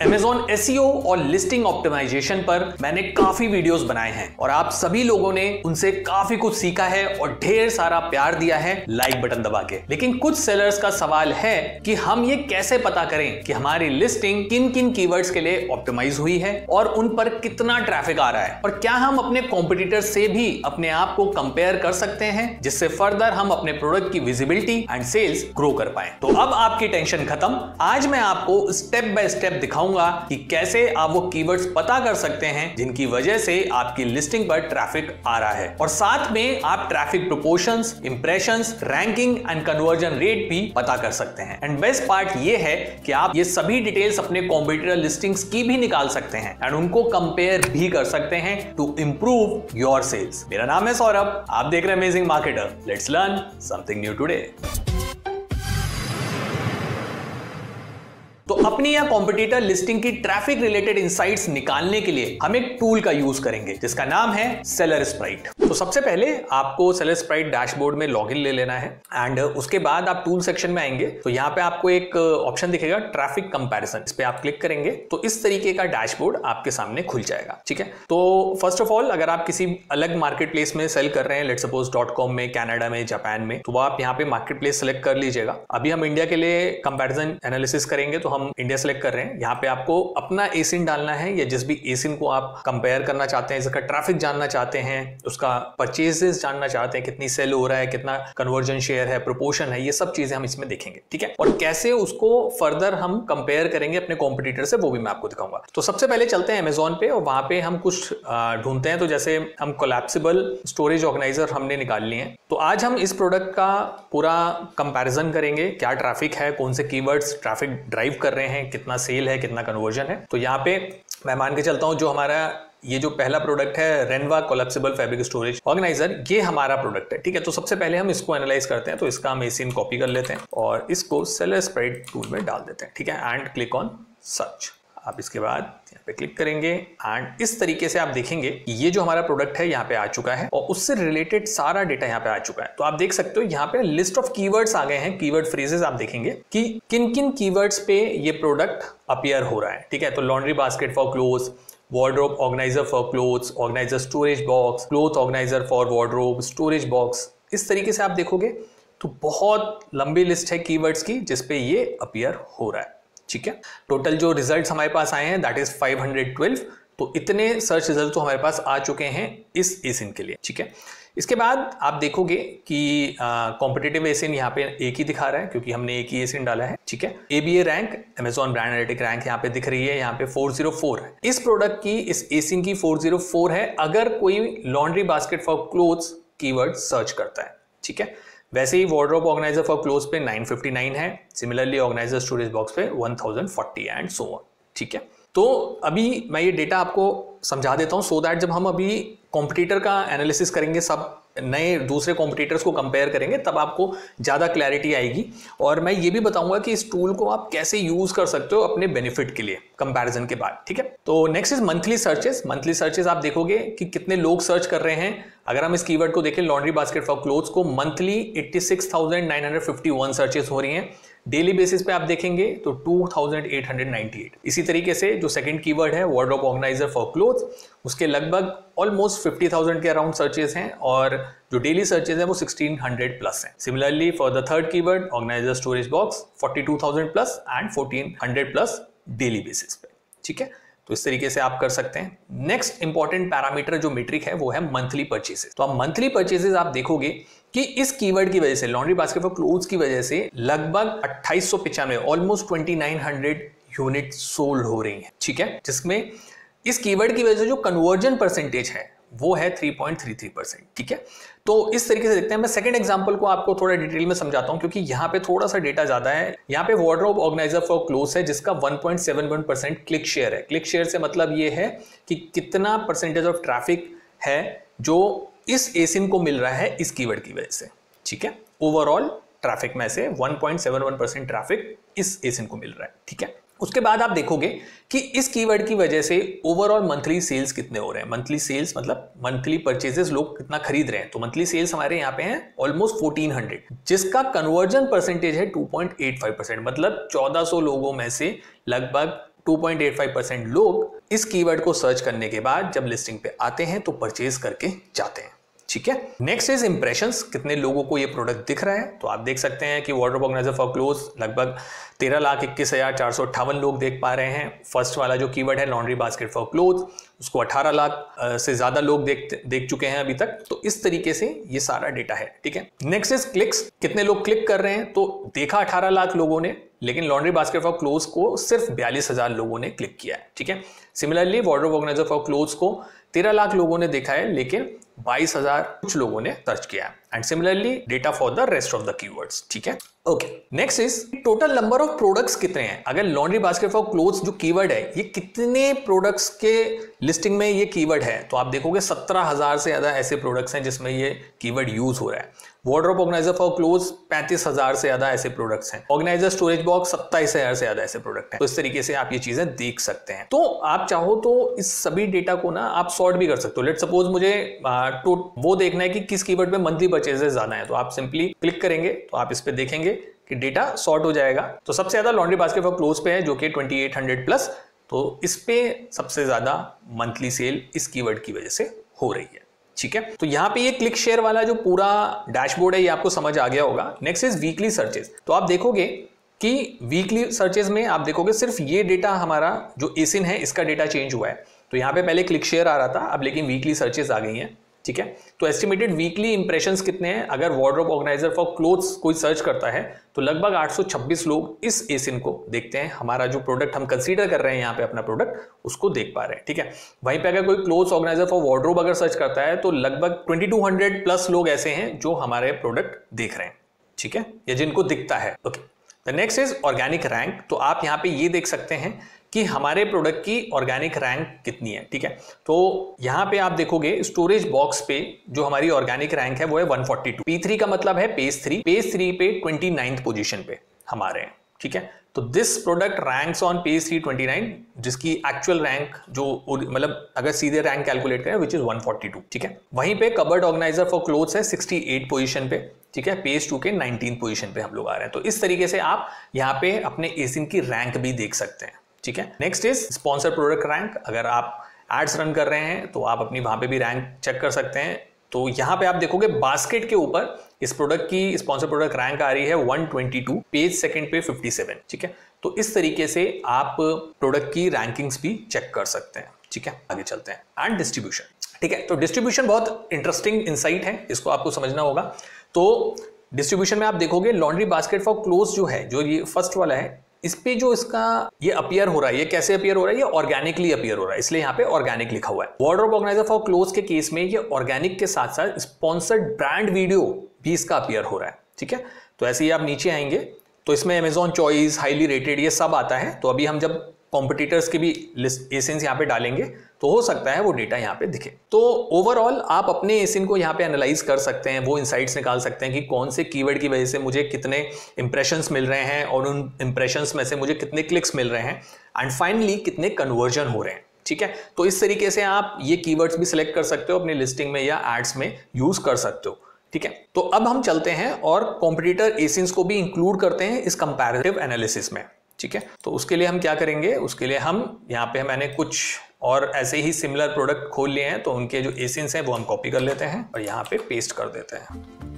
Amazon SEO और listing optimization पर मैंने काफ़ी वीडियोस बनाए हैं और आप सभी लोगों ने उनसे काफ़ी कुछ सीखा है और ढेर सारा प्यार दिया है लाइक बटन दबा के। लेकिन कुछ सेलर्स का सवाल है कि हम ये कैसे पता करें कि हमारी लिस्टिंग किन किन कीवर्ड्स के लिए ऑप्टिमाइज हुई है और उन पर कितना ट्रैफ़िक आ रहा है? और क्या हम अपने कॉम्पिटिटर से भी अपने आप को कंपेयर कर सकते हैं जिससे फर्दर हम अपने प्रोडक्ट की विजिबिलिटी एंड सेल्स ग्रो कर पाए? तो अब आपकी टेंशन खत्म। आज मैं आपको स्टेप बाय स्टेप दिखाऊँगा बताऊँगा कि कैसे आप वो कीवर्ड्स पता कर सकते हैं जिनकी वजह से आपकी लिस्टिंग पर ट्रैफ़िक आ रहा है। और साथ में आप traffic proportions impressions ranking and conversion rate भी पता कर सकते हैं। एंड बेस्ट पार्ट ये है कि आप ये सभी डिटेल्स अपने कॉम्पिटिटर लिस्टिंग्स की भी निकाल सकते हैं एंड उनको कंपेयर भी कर सकते हैं टू इंप्रूव योर सेल्स मेरा नाम है सौरभ, आप देख रहे हैं amazing marketer let's learn something new today तो अपनी या कॉम्पिटिटर लिस्टिंग की ट्रैफ़िक रिलेटेड इंसाइट्स निकालने के लिए हम एक टूल का यूज़ करेंगे, जिसका नाम है सेलर स्प्राइट तो सबसे पहले आपको सेलर स्प्राइट डैशबोर्ड में लॉगिन ले लेना है एंड उसके बाद आप टूल सेक्शन में आएँगे तो यहाँ पे आपको एक ऑप्शन दिखेगा ट्रैफ़िक कंपैरिजन इस पे आप क्लिक करेंगे तो इस तरीके का डैशबोर्ड आपके सामने खुल जाएगा, ठीक है? तो फ़र्स्ट ऑफ़ ऑल अगर आप किसी अलग मार्केट प्लेस में सेल कर रहे हैं लेट सपोज़ डॉट कॉम में कैनेडा में जापान में तो आप यहाँ पे मार्केट प्लेस सेलेक्ट कर लीजिएगा। अभी हम इंडिया के लिए कंपेरिजन एनालिसिस करेंगे तो हम हम इंडिया सेलेक्ट कर रहे हैं, यहाँ पे आपको अपना एसिन डालना है या जिस भी एसिन को आप कंपेयर करना चाहते हैं इसका ट्रैफ़िक जानना चाहते हैं, उसका परचेजेस जानना चाहते हैं, कितनी सेल हो रहा है, कितना कन्वर्जन शेयर है प्रोपोर्शन है, ये सब चीज़ें हम इसमें देखेंगे, ठीक है? और कैसे उसको फर्दर हम कंपेयर करेंगे अपने कॉम्पिटिटर से, वो भी मैं आपको दिखाऊँगा। तो सबसे पहले चलते हैं अमेजोन पे और वहाँ पे हम कुछ ढूंढते हैं। तो जैसे हम कोलैप्सिबल स्टोरेज ऑर्गेनाइजर हमने निकाल लिए हैं। तो आज हम इस प्रोडक्ट का पूरा कंपैरिजन करेंगे। क्या ट्रैफ़िक है, कौन से कीवर्ड्स ट्रैफ़िक ड्राइव कर रहे हैं, कितना सेल है, कितना कन्वर्जन है। तो यहाँ पे मैं मान के चलता हूँ, जो हमारा, ये जो पहला प्रोडक्ट है रेनवा कोलेप्सिबल फैब्रिक स्टोरेज ऑर्गेनाइजर ये हमारा प्रोडक्ट है, ठीक है? तो सबसे पहले हम इसको एनालाइज करते हैं तो इसका हम एसीन कॉपी कर लेते हैं और इसको सेलर स्प्रेड टूल में डाल देते हैं, ठीक है? एंड क्लिक ऑन सर्च आप इसके बाद यहाँ पे क्लिक करेंगे एंड इस तरीके से आप देखेंगे ये जो हमारा प्रोडक्ट है यहाँ पे आ चुका है और उससे रिलेटेड सारा डेटा यहाँ पे आ चुका है। तो आप देख सकते हो यहाँ पे लिस्ट ऑफ़ कीवर्ड्स आ गए हैं कीवर्ड फ्रेजेस आप देखेंगे कि किन किन कीवर्ड्स पे ये प्रोडक्ट अपियर हो रहा है। ठीक है तो laundry basket for cloth wardrobe organizer for clothes, organizer storage box, cloth organizer for wardrobe, storage box, इस तरीके से आप देखोगे तो बहुत लंबी लिस्ट है कीवर्ड्स की जिसपे ये अपियर हो रहा है। ठीक है? टोटल जो रिज़ल्ट हमारे पास आए हैं दैट इज़ 512 तो इतने सर्च रिज़ल्ट तो हमारे पास आ चुके हैं इस एसिन के लिए, ठीक है? इसके बाद आप देखोगे कि कॉम्पिटेटिव एसिन यहाँ पे एक ही दिखा रहा है, क्योंकि हमने एक ही एसिन डाला है, ठीक है? ABA rank Amazon brand analytic rank यहाँ पे दिख रही है, यहाँ पे 404 है। इस प्रोडक्ट की, इस एसिन की 404 है, अगर कोई laundry basket for clothes keyword search करता है, ठीक है? वैसे ही वार्ड्रोप ऑर्गेनाइजर फॉर क्लोज पे 959 है। सिमिलरली ऑर्गेनाइजर स्टोरेज बॉक्स पे 1040 एंड सो ऑन ठीक है? तो अभी मैं ये डेटा आपको समझा देता हूँ सो दैट जब हम अभी कॉम्पिटिटर का एनालिसिस करेंगे सब नए दूसरे कॉम्पिटिटर्स को कंपेयर करेंगे तब आपको ज़्यादा क्लैरिटी आएगी। और मैं ये भी बताऊँगा कि इस टूल को आप कैसे यूज़ कर सकते हो अपने बेनिफिट के लिए कंपैरिजन के बाद ठीक है? तो next is monthly searches monthly searches आप देखोगे कि कितने लोग सर्च कर रहे हैं। अगर हम इस कीवर्ड को देखें लॉन्ड्री बास्केट फॉर क्लोथ्स को मंथली 86,951 सर्चेस हो रही हैं। डेली बेसिस पे आप देखेंगे तो 2898 इसी तरीके से जो सेकंड कीवर्ड है word of organizer for cloth उसके लगभग ऑलमोस्ट 50,000 के अराउंड सर्चेस हैं और जो डेली सर्चेस हैं वो 1600 प्लस हैं। Similarly for the third keyword organizer storage box 42,000 plus and 1400 plus daily basis पे। ठीक है? तो इस तरीके से आप कर सकते हैं। नेक्स्ट इंपॉर्टेंट पैरामीटर जो मेट्रिक है वो है मंथली परचेसेस तो आप मंथली परचेसेस आप देखोगे कि इस कीवर्ड की वजह से लॉन्ड्री बास्केट फॉर क्लोथ्स की वजह से लगभग अट्ठाईस ऑलमोस्ट ट्वेंटी यूनिट सोल्ड हो रही है, ठीक है? जिसमें इस कीवर्ड की वजह से जो कन्वर्जन परसेंटेज है, वो है 3.33 परसेंट ठीक है? तो इस तरीके से देखते हैं, मैं सेकंड एग्जांपल को आपको थोड़ा डिटेल में समझाता हूँ, क्योंकि यहाँ पे थोड़ा सा डेटा ज़्यादा है। यहाँ पे वार्ड्रोब ऑर्गेनाइजर फॉर क्लोज है, जिसका 1.71 परसेंट क्लिक शेयर है। क्लिक शेयर से मतलब ये है कि कितना परसेंटेज ऑफ़ ट्रैफ़िक है जो इस एसिन को मिल रहा है इस कीवर्ड की वजह से, ठीक है? ओवरऑल ट्रैफ़िक में से 1.71 परसेंट ट्रैफ़िक इस एसिन को मिल रहा है, ठीक है? उसके बाद आप देखोगे कि इस कीवर्ड की वजह से ओवरऑल मंथली सेल्स कितने हो रहे हैं? मंथली सेल्स मतलब मंथली परचेजेस लोग कितना खरीद रहे हैं? तो मंथली सेल्स हमारे यहाँ पे हैं ऑलमोस्ट 1400 जिसका कन्वर्जन परसेंटेज है 2.85 परसेंट मतलब 1400 लोगों में से लगभग 2.85 परसेंट लोग इस कीवर्ड को सर्च करने के बाद जब लिस्टिंग पे आते हैं तो परचेज करके जाते हैं। ठीक है? नेक्स्ट इज़ इंप्रेशन कितने लोगों को ये प्रोडक्ट दिख रहा है? तो आप देख सकते हैं कि वाटर ऑर्गेनाइजर फॉर क्लोज लगभग तेरह लाख इक्कीस हज़ार चार सौ अट्ठावन लोग देख पा रहे हैं। फ़र्स्ट वाला जो कीवर्ड है लॉन्ड्री बास्केट फॉर क्लोथ उसको अठारह लाख से ज़्यादा लोग देख देख चुके हैं अभी तक। तो इस तरीके से ये सारा डेटा है, ठीक है? नेक्स्ट इज़ क्लिक्स कितने लोग क्लिक कर रहे हैं? तो देखा अठारह लाख लोगों ने, लेकिन लॉन्ड्री बास्केट फॉर क्लोज को सिर्फ़ बयालीस हज़ार लोगों ने क्लिक किया है, ठीक है? Similarly wardrobe organizer for clothes को तेरह लाख लोगों ने देखा है, लेकिन बाईस हज़ार कुछ लोगों ने सर्च किया है। And similarly data for the rest of the keywords ठीक है? Okay next is total number of products कितने हैं? अगर लॉन्ड्री बास्केट फॉर क्लोथ्स जो कीवर्ड है, ये कितने प्रोडक्ट्स के लिस्टिंग में ये कीवर्ड है? तो आप देखोगे सत्रह हज़ार से ज़्यादा ऐसे प्रोडक्ट्स हैं जिसमें ये कीवर्ड यूज़ हो रहा है। वार्ड्रोप ऑर्गेनाइजर फॉर क्लोज पैंतीस हज़ार से ज़्यादा ऐसे प्रोडक्ट्स हैं। ऑर्गेनाइजर स्टोरेज बॉक्स सत्ताईस हज़ार से ज़्यादा ऐसे प्रोडक्ट हैं। तो इस तरीके से आप ये चीज़ें देख सकते हैं। तो आप चाहो तो इस सभी डेटा को ना आप सॉर्ट भी कर सकते हो। लेट सपोज़ मुझे तो वो देखना है कि किस कीवर्ड पे मंथली परचेजेस ज़्यादा है। तो आप सिंपली क्लिक करेंगे तो आप इस पर देखेंगे कि डेटा सॉर्ट हो जाएगा। तो सबसे ज़्यादा लॉन्ड्री बास्केट फॉर क्लोज पे है, जो कि 2800 प्लस तो इस पे सबसे ज़्यादा मंथली सेल इस कीवर्ड की वजह से हो रही है। ठीक है? तो यहाँ पे ये क्लिक शेयर वाला जो पूरा डैशबोर्ड है, ये आपको समझ आ गया होगा। नेक्स्ट इज़ वीकली सर्चेज तो आप देखोगे कि वीकली सर्चेज में आप देखोगे सिर्फ़ ये डेटा हमारा जो एसिन है, इसका डेटा चेंज हुआ है। तो यहाँ पे पहले क्लिक शेयर आ रहा था, अब लेकिन वीकली सर्चेज आ गई हैं। ठीक है? तो एस्टिमेटेड वीकली इंप्रेशन कितने हैं? अगर वार्ड्रोप ऑर्गेनाइजर फॉर क्लोथ्स कोई सर्च करता है तो लगभग 826 लोग इस एसिन को देखते हैं। हमारा जो प्रोडक्ट हम कंसीडर कर रहे हैं यहाँ पे अपना प्रोडक्ट उसको देख पा रहे हैं, ठीक है? वहीं पे अगर कोई क्लोथ्स ऑर्गेनाइजर फॉर वार्ड्रोप अगर सर्च करता है तो लगभग 2200 प्लस लोग ऐसे हैं जो हमारे प्रोडक्ट देख रहे हैं, ठीक है? या जिनको दिखता है। Okay the next is organic rank तो आप यहाँ पे ये देख सकते हैं कि हमारे प्रोडक्ट की ऑर्गेनिक रैंक कितनी है, ठीक है? तो यहाँ पे आप देखोगे स्टोरेज बॉक्स पे जो हमारी ऑर्गेनिक रैंक है, वो है 142 P3 का मतलब है पेज थ्री पेज थ्री पे ट्वेंटी पोजीशन पे हमारे ठीक है? तो this product ranks on page three twenty nine जिसकी एक्चुअल रैंक जो मतलब अगर सीधे रैंक कैलकुलेट करें विच इज़ 142 ठीक है? वहीं पे कबर्ड ऑर्गेनाइजर फॉर क्लोथ्स है 68 पोजीशन पे, ठीक है? पेज टू के 19 पोजीशन पे हम लोग आ रहे हैं। तो इस तरीके से आप यहाँ पे अपने एसिन की रैंक भी देख सकते हैं। ठीक है? Next is sponsor product rank अगर आप एड्स रन कर रहे हैं तो आप अपनी वहाँ पे भी रैंक चेक कर सकते हैं। तो यहाँ पे आप देखोगे बास्केट के ऊपर इस प्रोडक्ट की स्पॉन्सर प्रोडक्ट रैंक आ रही है 122 पेज सेकंड पे 57 ठीक है? तो इस तरीके से आप प्रोडक्ट की रैंकिंग्स भी चेक कर सकते हैं, ठीक है? आगे चलते हैं। एंड डिस्ट्रीब्यूशन ठीक है? तो डिस्ट्रीब्यूशन बहुत इंटरेस्टिंग इंसाइट है, इसको आपको समझना होगा। तो डिस्ट्रीब्यूशन में आप देखोगे लॉन्ड्री बास्केट फॉर क्लोज जो है, जो ये फ़र्स्ट वाला है इस पे जो इसका ये अपियर हो रहा है, ये कैसे अपियर हो रहा है? ये ऑर्गेनिकली अपियर हो रहा है, इसलिए यहाँ पे ऑर्गेनिक लिखा हुआ है। वार्ड्रोप ऑर्गेनाइजर फॉर क्लोज के केस में ये ऑर्गेनिक के साथ साथ स्पॉन्सर्ड ब्रांड वीडियो भी इसका अपियर हो रहा है, ठीक है? तो ऐसे ही आप नीचे आएँगे तो इसमें अमेजॉन चॉइस हाईली रेटेड ये सब आता है। तो अभी हम जब कॉम्पिटिटर्स के भी लिस्ट एसेंस यहाँ पे डालेंगे तो हो सकता है वो डेटा यहाँ पे दिखे। तो ओवरऑल आप अपने एसिन को यहाँ पे एनालाइज कर सकते हैं, वो इंसाइट्स निकाल सकते हैं कि कौन से कीवर्ड की वजह से मुझे कितने इंप्रेशंस मिल रहे हैं और उन इंप्रेशंस में से मुझे कितने क्लिक्स मिल रहे हैं एंड फाइनली कितने कन्वर्जन हो रहे हैं, ठीक है? तो इस तरीके से आप ये कीवर्ड्स भी सिलेक्ट कर सकते हो अपनी लिस्टिंग में या एड्स में यूज़ कर सकते हो, ठीक है? तो अब हम चलते हैं और कॉम्पिटिटर एसिंस को भी इंक्लूड करते हैं इस कंपैरेटिव एनालिसिस में। ठीक है? तो उसके लिए हम क्या करेंगे? उसके लिए हम यहाँ पे मैंने कुछ और ऐसे ही सिमिलर प्रोडक्ट खोल लिए हैं तो उनके जो एसेंस हैं वो हम कॉपी कर लेते हैं और यहाँ पे पेस्ट कर देते हैं।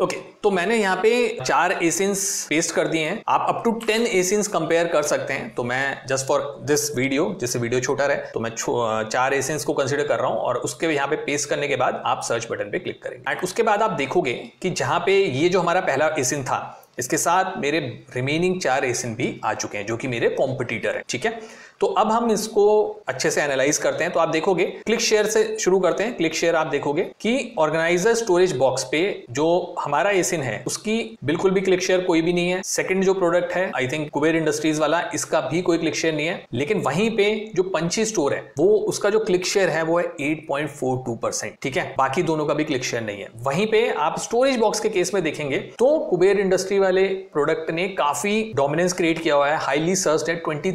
ओके okay, तो मैंने यहाँ पे चार एसिंस पेस्ट कर दिए हैं। आप up to ten ASINs compare कर सकते हैं। तो मैं जस्ट फॉर दिस वीडियो जिससे वीडियो छोटा रहे तो मैं चार एसेंस को कंसिडर कर रहा हूँ और उसके यहाँ पे पेस्ट करने के बाद आप सर्च बटन पे क्लिक करेंगे। एंड उसके बाद आप देखोगे कि जहाँ पे ये जो हमारा पहला एसिन था, इसके साथ मेरे रिमेनिंग चार एसिन भी आ चुके हैं, जो कि मेरे कॉम्पिटिटर है। ठीक है? तो अब हम इसको अच्छे से एनालाइज करते हैं। तो आप देखोगे क्लिक शेयर से शुरू करते हैं। क्लिक शेयर आप देखोगे कि ऑर्गेनाइजर स्टोरेज बॉक्स पे जो हमारा एसिन है, उसकी बिल्कुल भी क्लिक शेयर कोई भी नहीं है। सेकंड जो प्रोडक्ट है आई थिंक कुबेर इंडस्ट्रीज़ वाला, इसका भी कोई क्लिक शेयर नहीं है। लेकिन वहीं पे जो पंची स्टोर है, वो उसका जो क्लिक शेयर है, वो है एट परसेंट ठीक है? बाकी दोनों का भी क्लिक शेयर नहीं है। वहीं पे आप स्टोरेज बॉक्स के केस में देखेंगे तो कुबेर इंडस्ट्री वाले प्रोडक्ट ने काफ़ी डोमिनेंस क्रिएट किया हुआ है। हाईली सर्च है ट्वेंटी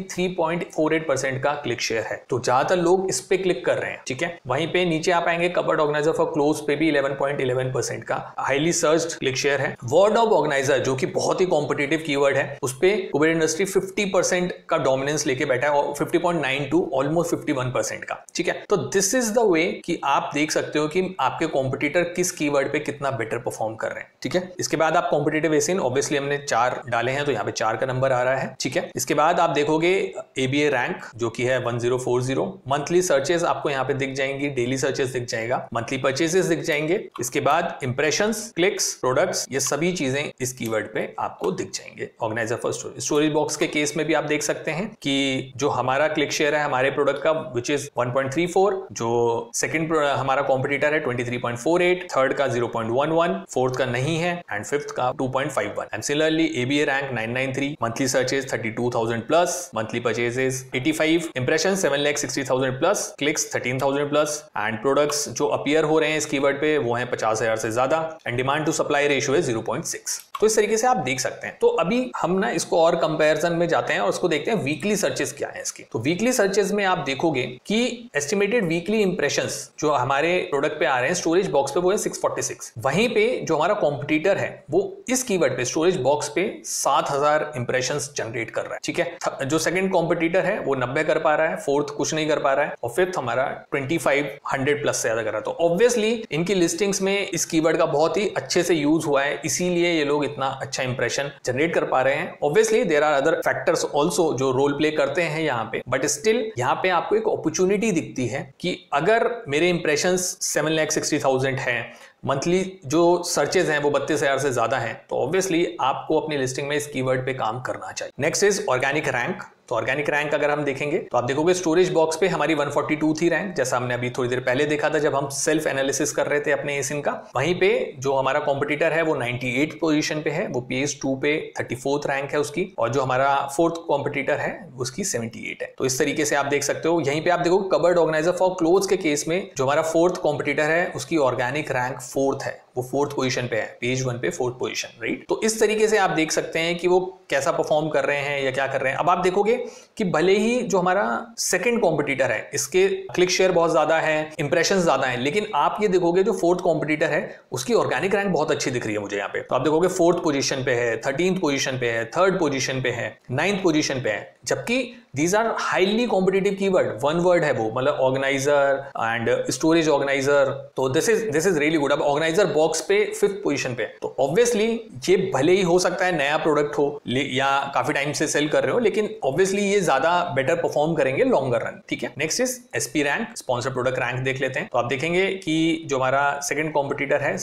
हंड्रेड परसेंट का क्लिक शेयर है। तो ज़्यादातर लोग इस पे क्लिक कर रहे हैं, ठीक है? वहीं पे नीचे आप आएँगे, कबर्ड ऑर्गेनाइजर फॉर क्लोज पे भी 11.11 परसेंट का हाईली सर्च क्लिक शेयर है। वर्ड ऑफ़ ऑर्गेनाइजर, जो कि बहुत ही कॉम्पिटेटिव कीवर्ड है, उस पे कुबेर इंडस्ट्री 50 परसेंट का डोमिनेंस लेके बैठा है और 50.92 ऑलमोस्ट 51 परसेंट का, ठीक है? तो दिस इज़ द वे कि आप देख सकते हो कि आपके कॉम्पिटिटर किस कीवर्ड पे कितना बेटर परफॉर्म कर रहे हैं, ठीक है? इसके बाद आप कॉम्पिटेटिव एसिन ऑब्वियसली हमने चार डाले हैं तो यहाँ पे चार का नंबर आ रहा है, ठीक है? इसके बाद आप देखोगे एबीए रैंक जो कि है 1040 मंथली सर्चेस आपको यहाँ पे दिख जाएँगी डेली सर्चेस दिख जाएगा। मंथली परचेसेस दिख जाएँगे। इसके बाद इंप्रेशन क्लिक्स प्रोडक्ट्स ये सभी चीज़ें इस कीवर्ड पे आपको दिख जाएँगे। Organizer for storage storage box के केस में भी आप देख सकते हैं कि जो हमारा क्लिक शेयर है हमारे प्रोडक्ट का विच इज़ 1.34 जो सेकंड हमारा कॉम्पिटिटर है 23.48 थर्ड का 0.11 फोर्थ का नहीं है एंड फिफ्थ का 2.51 and similarly ABA rank 993 monthly searches 32,000 plus monthly purchases 85 impression 7 lakh 60,000 plus clicks 13,000 plus and products जो अपियर हो रहे हैं इस कीवर्ड पे वो हैं 50,000 से ज़्यादा and demand to supply ratio है 0.6 तो इस तरीके से आप देख सकते हैं। तो अभी हम ना इसको और कंपैरिजन में जाते हैं और उसको देखते हैं वीकली सर्चेस क्या है इसकी। तो वीकली सर्चेस में आप देखोगे कि एस्टिमेटेड वीकली इंप्रेशन जो हमारे प्रोडक्ट पे आ रहे हैं स्टोरेज बॉक्स पे वो है 646 वहीं पे जो हमारा कॉम्पिटिटर है, वो इस कीवर्ड पे स्टोरेज बॉक्स पे 7000 इंप्रेशन जनरेट कर रहा है, ठीक है? जो सेकंड कॉम्पिटिटर है, वो 90 कर पा रहा है फोर्थ कुछ नहीं कर पा रहा है और फिफ्थ हमारा 2500 प्लस से ज़्यादा कर रहा है। तो ऑब्वियसली इनकी लिस्टिंग्स में इस कीवर्ड का बहुत ही अच्छे से यूज़ हुआ है, इसीलिए ये लोग इतना अच्छा इंप्रेशन जनरेट कर पा रहे हैं। Obviously there are other factors also जो रोल प्ले करते हैं यहाँ पे। बट स्टिल यहाँ पे आपको एक अपॉर्चुनिटी दिखती है कि अगर मेरे impression seven lakh sixty thousand है मंथली जो सर्चेज हैं, वो बत्तीस हज़ार से ज़्यादा हैं तो ऑब्वियसली आपको अपनी लिस्टिंग में इस कीवर्ड पे काम करना चाहिए। नेक्स्ट इज़ ऑर्गेनिक रैंक तो ऑर्गेनिक रैंक अगर हम देखेंगे तो आप देखोगे स्टोरेज बॉक्स पे हमारी 142 थी रैंक जैसा हमने अभी थोड़ी देर पहले देखा था जब हम सेल्फ एनालिसिस कर रहे थे अपने एसिन का। वहीं पे जो हमारा कॉम्पिटिटर है, वो 98 पोजीशन पे है, वो पीएस टू पे थर्टी रैंक है उसकी, और जो हमारा फोर्थ कॉम्पिटिटर है, उसकी सेवेंटी है। तो इस तरीके से आप देख सकते हो। यहीं पे आप देखो कबर्ड ऑर्गेनाइजर फॉर क्लोथ के केस में जो हमारा फोर्थ कॉम्पिटिटर है, उसकी ऑर्गेनिक रैंक फोर्थ है। वो फोर्थ पोजीशन पे है पेज वन पे फोर्थ पोजीशन राइट तो इस तरीके से आप देख सकते हैं कि वो कैसा परफॉर्म कर रहे हैं या क्या कर रहे हैं। अब आप देखोगे कि भले ही जो हमारा सेकंड कॉम्पिटिटर है, इसके क्लिक शेयर बहुत ज़्यादा है इंप्रेशन ज़्यादा है, लेकिन आप ये देखोगे जो फोर्थ कॉम्पिटिटर है, उसकी ऑर्गेनिक रैंक बहुत अच्छी दिख रही है मुझे यहाँ पे। तो आप देखोगे फोर्थ पोजिशन पे है थर्टीन पोजिशन पे है थर्ड पोजिशन पे है नाइन्थ पोजिशन पे है। जबकि these are highly competitive keyword one word है वो मतलब ऑर्गेनाइजर एंड स्टोरेज ऑर्गेनाइजर तो this is this is really good अब ऑर्गेनाइजर बॉक्स पे फिफ्थ पोजीशन पे। तो ऑब्वियसली ये भले ही हो सकता है नया प्रोडक्ट हो या काफ़ी टाइम से सेल कर रहे हो, लेकिन ऑब्वियसली ये ज़्यादा बेटर परफॉर्म करेंगे लॉन्गर रन ठीक है? Next is SP rank sponsor product rank देख लेते हैं। तो आप देखेंगे कि जो हमारा सेकंड कॉम्पिटिटर है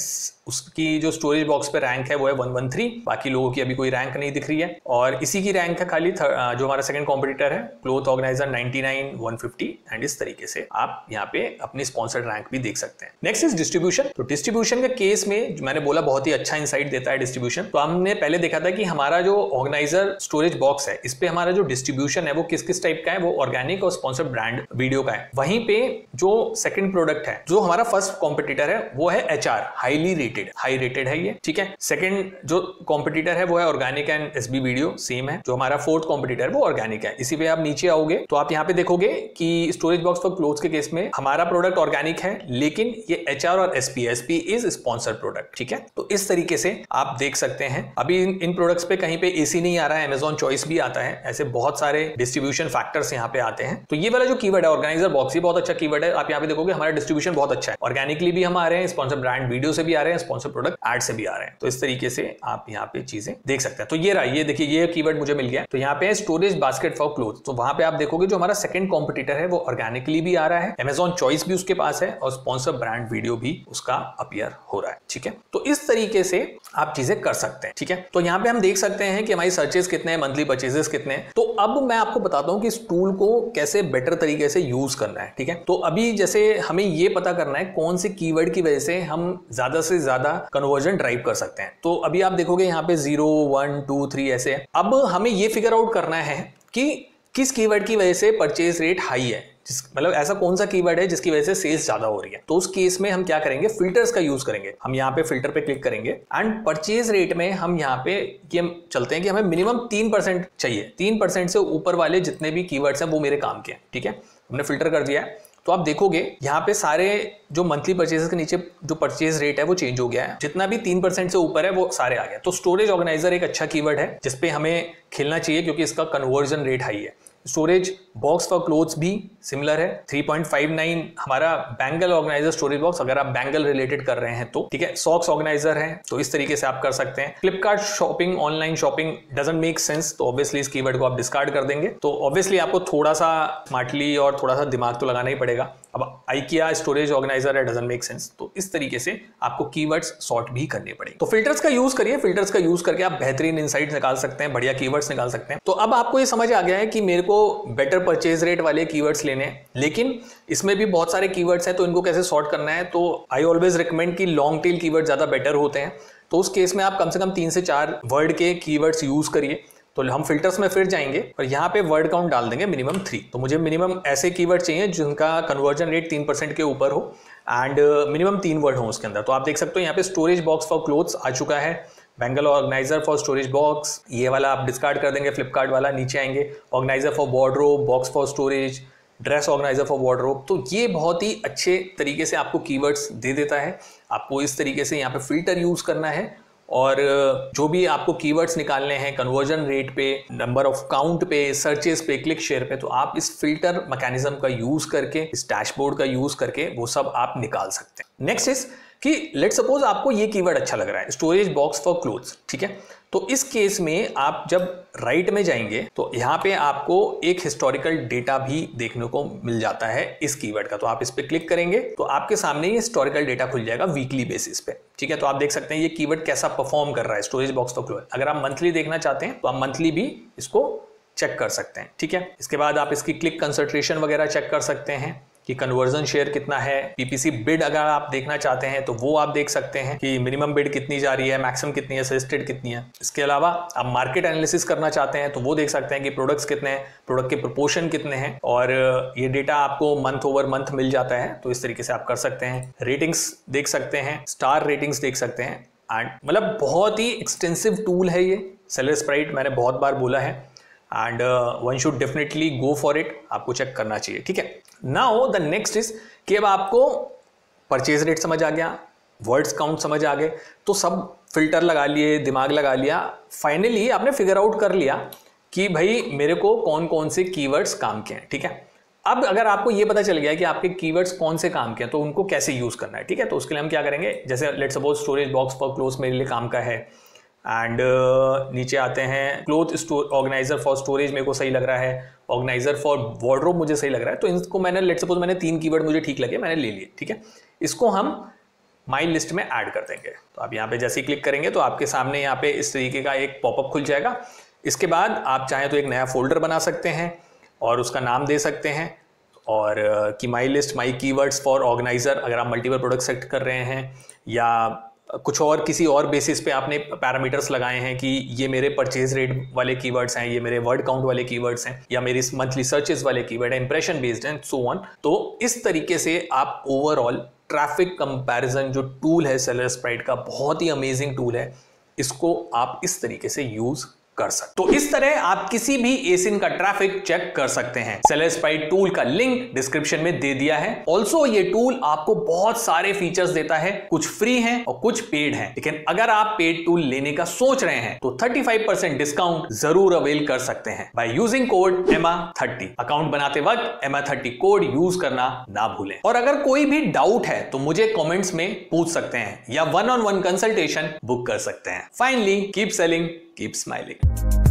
उसकी जो स्टोरेज बॉक्स पे रैंक है, वो है 113 बाकी लोगों की अभी कोई रैंक नहीं दिख रही है। और इसी की रैंक है खाली जो हमारा सेकंड कॉम्पिटिटर है क्लोथ ऑर्गेनाइजर 99 150 एंड इस तरीके से आप यहाँ पे अपनी स्पॉन्सर्ड रैंक भी देख सकते हैं। नेक्स्ट इज़ डिस्ट्रीब्यूशन तो डिस्ट्रीब्यूशन के केस में मैंने बोला, बहुत ही अच्छा इंसाइट देता है डिस्ट्रीब्यूशन तो हमने पहले देखा था कि हमारा जो ऑर्गेनाइजर स्टोरेज बॉक्स है, इस पे हमारा जो डिस्ट्रीब्यूशन है, वो किस किस टाइप का है, वो ऑर्गेनिक और स्पॉन्सर्ड ब्रांड वीडियो का है। वहीं पे जो सेकंड प्रोडक्ट है, जो हमारा फ़र्स्ट कॉम्पिटिटर है, वो है HR highly rated high rated है ये ठीक है? सेकंड जो कॉम्पिटिटर है वो है organic and S video same है। जो हमारा फोर्थ कॉम्पिटिटर है वो ऑर्गेनिक है। इसी पे आप नीचे आओगे तो आप यहाँ पे देखोगे कि स्टोरेज बॉक्स फॉर क्लोथ के केस में हमारा प्रोडक्ट ऑर्गेनिक है लेकिन ये एचआर और SP SP is sponsor product ठीक है? तो इस तरीके से आप देख सकते हैं। अभी इन, इन प्रोडक्ट्स पे कहीं पे एसी नहीं आ रहा है अमेजॉन चॉइस भी आता है। ऐसे बहुत सारे डिस्ट्रीब्यूशन फैक्टर्स यहाँ पे आते हैं। तो ये वाला जो कीवर्ड है ऑर्गेनाइजर बॉक्स ये बहुत अच्छा कीवर्ड है। आप यहाँ पे देखोगे हमारा डिस्ट्रीब्यूशन बहुत अच्छा है। ऑर्गेनिकली भी हम आ रहे हैं स्पॉन्सर ब्रांड वीडियो से भी आ रहे हैं स्पॉन्सर प्रोडक्ट एड से भी आ रहे हैं। तो इस तरीके से आप यहाँ पे चीज़ें देख सकते हैं। तो ये रहा, ये देखिए, ये कीवर्ड मुझे मिल गया। तो यहाँ पे स्टोरेज बास्केट फॉर क्लोथ तो वहाँ पे आप देखोगे जो हमारा सेकंड कॉम्पिटिटर है, वो ऑर्गेनिकली भी आ रहा है। अमेजॉन चॉइस भी उसके पास है और स्पॉन्सर ब्रांड वीडियो भी उसका अपियर हो रहा है। ठीक है? तो इस तरीके से आप चीज़ें कर सकते हैं। ठीक है? तो यहाँ पे हम देख सकते हैं कि हमारी सर्चेस कितने हैं मंथली परचेजेस कितने हैं। तो अब मैं आपको बताता हूँ कि इस टूल को कैसे बेटर तरीके से यूज़ करना है। ठीक है? तो अभी जैसे हमें ये पता करना है कौन से कीवर्ड की वजह से हम ज़्यादा से ज़्यादा कन्वर्जन ड्राइव कर सकते हैं। तो अभी आप देखोगे यहाँ पे ज़ीरो वन टू थ्री ऐसे अब हमें ये फिगर आउट करना है कि किस कीवर्ड की वजह से परचेज रेट हाई है। मतलब ऐसा कौन सा कीवर्ड है जिसकी वजह से सेल्स ज़्यादा हो रही है। तो उस केस में हम क्या करेंगे? फिल्टर्स का यूज़ करेंगे। हम यहाँ पे फ़िल्टर पे क्लिक करेंगे। एंड परचेज रेट में हम यहाँ पे कि हम चलते हैं कि हमें मिनिमम तीन परसेंट चाहिए। तीन परसेंट से ऊपर वाले जितने भी कीवर्ड्स हैं, वो मेरे काम के हैं, ठीक है? हमने फ़िल्टर कर दिया है। तो आप देखोगे, यहाँ पे सारे जो मंथली परचेजेस के नीचे जो परचेज रेट है, वो चेंज हो गया है। जितना भी तीन परसेंट से ऊपर है, वो सारे आ गया तो स्टोरेज ऑर्गेनाइजर एक अच्छा कीवर्ड है जिसपे हमें खेलना चाहिए, क्योंकि इसका कन्वर्जन रेट हाई है। स्टोरेज बॉक्स फॉर क्लोथ्स भी सिमिलर है। 3.59 हमारा बैंगल ऑर्गेनाइजर स्टोरेज बॉक्स अगर आप बैंगल रिलेटेड कर रहे हैं तो ठीक है? सॉक्स ऑर्गेनाइजर है तो इस तरीके से आप कर सकते हैं। Flipkart shopping online shopping doesn't make sense तो ऑब्वियसली इस कीवर्ड को आप डिस्कार्ड कर देंगे। तो ऑब्वियसली आपको थोड़ा सा स्मार्टली और थोड़ा सा दिमाग तो लगाना ही पड़ेगा। अब आइकिया स्टोरेज ऑर्गेनाइजर है डजन मेक सेंस तो इस तरीके से आपको कीवर्ड्स सॉर्ट भी करने पड़ेंगे। तो फिल्टर्स का यूज़ करिए फिल्टर्स का यूज़ करके आप बेहतरीन इनसाइट निकाल सकते हैं, बढ़िया कीवर्ड्स निकाल सकते हैं। तो अब आपको ये समझ आ गया है कि मेरे को बेटर परचेज रेट वाले कीवर्ड्स लेने हैं। लेकिन इसमें भी बहुत सारे कीवर्ड्स हैं तो इनको कैसे सॉर्ट करना है? तो आई ऑलवेज रिकमेंड कि लॉन्ग टेल कीवर्ड ज़्यादा बेटर होते हैं। तो उस केस में आप कम से कम तीन से चार वर्ड के कीवर्ड्स यूज़ करिए। तो हम फिल्टर्स में फिर जाएँगे और यहाँ पे वर्ड काउंट डाल देंगे मिनिमम थ्री तो मुझे मिनिमम ऐसे कीवर्ड चाहिए जिनका कन्वर्जन रेट तीन परसेंट के ऊपर हो एंड मिनिमम तीन वर्ड हो उसके अंदर। तो आप देख सकते हो यहाँ पे स्टोरेज बॉक्स फॉर क्लोथ्स आ चुका है। Bangle organizer for storage box ये वाला आप डिस्कार्ड कर देंगे फ्लिपकार्ट वाला नीचे आएँगे। Organizer for wardrobe box for storage dress organizer for wardrobe तो ये बहुत ही अच्छे तरीके से आपको कीवर्ड्स दे देता है। आपको इस तरीके से यहाँ पे फ़िल्टर यूज़ करना है। और जो भी आपको कीवर्ड्स निकालने हैं कन्वर्जन रेट पे नंबर ऑफ़ काउंट पे सर्चेस पे क्लिक शेयर पे तो आप इस फ़िल्टर मैकेनिज्म का यूज़ करके, इस डैशबोर्ड का यूज़ करके वो सब आप निकाल सकते हैं। नेक्स्ट इज़ कि लेट सपोज़ आपको ये कीवर्ड अच्छा लग रहा है स्टोरेज बॉक्स फॉर क्लोथ्स ठीक है? तो इस केस में आप जब राइट में जाएँगे तो यहाँ पे आपको एक हिस्टोरिकल डेटा भी देखने को मिल जाता है इस कीवर्ड का। तो आप इस पर क्लिक करेंगे तो आपके सामने ये हिस्टोरिकल डेटा खुल जाएगा वीकली बेसिस पे, ठीक है? तो आप देख सकते हैं ये कीवर्ड कैसा परफॉर्म कर रहा है स्टोरेज बॉक्स फॉर क्लोथ अगर आप मंथली देखना चाहते हैं तो आप मंथली भी इसको चेक कर सकते हैं, ठीक है? इसके बाद आप इसकी क्लिक कंसंट्रेशन वगैरह चेक कर सकते हैं। कि कन्वर्जन शेयर कितना है पीपीसी बिड अगर आप देखना चाहते हैं तो वो आप देख सकते हैं कि मिनिमम बिड कितनी जा रही है मैक्सिमम कितनी है सजेस्टेड कितनी है। इसके अलावा आप मार्केट एनालिसिस करना चाहते हैं तो वो देख सकते हैं कि प्रोडक्ट्स कितने हैं प्रोडक्ट के प्रोपोर्शन कितने हैं, और ये डेटा आपको मंथ ओवर मंथ मिल जाता है तो इस तरीके से आप कर सकते हैं। रेटिंग्स देख सकते हैं स्टार रेटिंग्स देख सकते हैं एंड मतलब बहुत ही एक्सटेंसिव टूल है ये सेलर स्प्राइट मैंने बहुत बार बोला है and one should definitely go for it आपको चेक करना चाहिए, ठीक है? नाउ द नेक्स्ट इज़ कि अब आपको परचेज रेट समझ आ गया वर्ड्स काउंट समझ आ गए तो सब फ़िल्टर लगा लिए, दिमाग लगा लिया। फाइनली आपने फिगर आउट कर लिया कि भाई मेरे को कौन कौन से कीवर्ड्स काम के हैं, ठीक है? अब अगर आपको ये पता चल गया कि आपके कीवर्ड्स कौन से काम के हैं तो उनको कैसे यूज़ करना है, ठीक है? तो उसके लिए हम क्या करेंगे? जैसे let suppose storage box for clothes मेरे लिए काम का है एंड uh, नीचे आते हैं cloth store organizer for storage मेरे को सही लग रहा है। ऑर्गेनाइजर फॉर वार्ड्रोब मुझे सही लग रहा है। तो इनको मैंने लेट सपोज़ मैंने तीन कीवर्ड मुझे ठीक लगे मैंने ले लिए ठीक है? इसको हम माई लिस्ट में ऐड कर देंगे। तो आप यहाँ पे जैसे ही क्लिक करेंगे तो आपके सामने यहाँ पे इस तरीके का एक पॉपअप खुल जाएगा। इसके बाद आप चाहें तो एक नया फोल्डर बना सकते हैं और उसका नाम दे सकते हैं। और uh, कि my list my keywords for organizer अगर आप मल्टीपल प्रोडक्ट सेलेक्ट कर रहे हैं या कुछ और किसी और बेसिस पे आपने पैरामीटर्स लगाए हैं कि ये मेरे परचेज रेट वाले कीवर्ड्स हैं, ये मेरे वर्ड काउंट वाले कीवर्ड्स हैं, या मेरी मंथली सर्चेस वाले कीवर्ड है impression based and so on तो इस तरीके से आप ओवरऑल ट्रैफ़िक कंपैरिजन जो टूल है सेलर स्प्राइट का, बहुत ही अमेजिंग टूल है, इसको आप इस तरीके से यूज़ कर सकते तो इस तरह आप किसी भी एसिन का ट्रैफ़िक चेक कर सकते हैं। सेलेस्पाइड टूल का लिंक डिस्क्रिप्शन में दे दिया है। ऑल्सो ये टूल आपको बहुत सारे फीचर्स देता है। कुछ फ्री हैं और कुछ पेड हैं। लेकिन अगर आप पेड टूल लेने का सोच रहे हैं तो 35% डिस्काउंट ज़रूर अवेल कर सकते हैं। बाय यूजिंग कोड एमा थर्टी अकाउंट बनाते वक्त एमा थर्टी कोड यूज़ करना ना भूलें। और अगर कोई भी डाउट है तो मुझे कॉमेंट्स में पूछ सकते हैं या one on one consultation book कर सकते हैं। Finally keep selling keep smiling. Thank you.